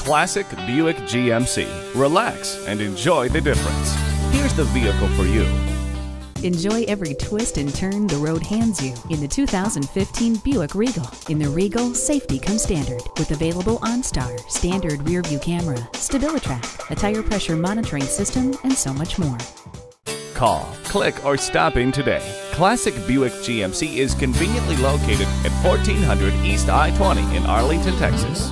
classic Buick GMC. Relax and enjoy the difference. Here's the vehicle for you. Enjoy every twist and turn the road hands you in the 2015 Buick Regal. In the Regal, safety comes standard with available OnStar, standard rear view camera, StabiliTrak, a tire pressure monitoring system, and so much more. Call, click, or stop in today. Classic Buick GMC is conveniently located at 1400 East I 20 in Arlington, Texas.